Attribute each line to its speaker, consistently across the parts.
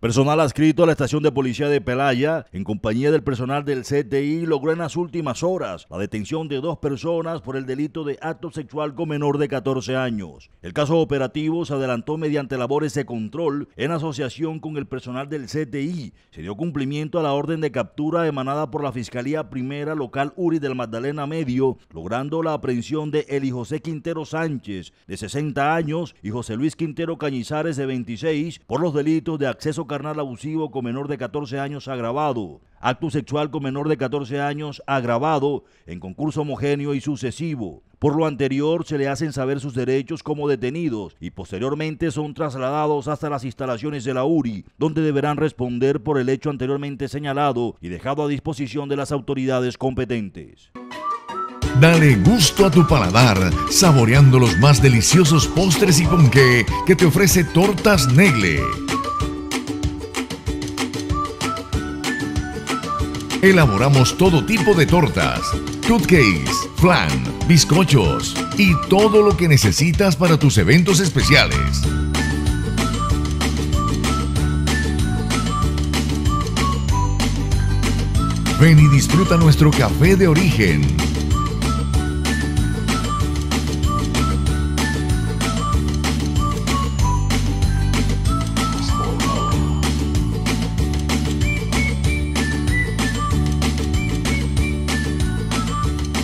Speaker 1: Personal adscrito a la estación de policía de Pelaya, en compañía del personal del CTI, logró en las últimas horas la detención de dos personas por el delito de acto sexual con menor de 14 años. El caso operativo se adelantó mediante labores de control en asociación con el personal del CTI. Se dio cumplimiento a la orden de captura emanada por la Fiscalía Primera Local URI del Magdalena Medio, logrando la aprehensión de Eli José Quintero Sánchez, de 60 años, y José Luis Quintero Cañizares, de 26, por los delitos de acceso carnal abusivo con menor de 14 años agravado, acto sexual con menor de 14 años agravado en concurso homogéneo y sucesivo. Por lo anterior, se le hacen saber sus derechos como detenidos y posteriormente son trasladados hasta las instalaciones de la URI, donde deberán responder por el hecho anteriormente señalado y dejado a disposición de las autoridades competentes.
Speaker 2: Dale gusto a tu paladar, saboreando los más deliciosos postres y ponqué que te ofrece Tortas Negle. Elaboramos todo tipo de tortas, cupcakes, flan, bizcochos y todo lo que necesitas para tus eventos especiales. Ven y disfruta nuestro café de origen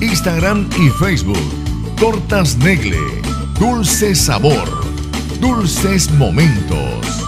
Speaker 2: Instagram y Facebook. Tortas Negle. Dulce sabor. Dulces momentos.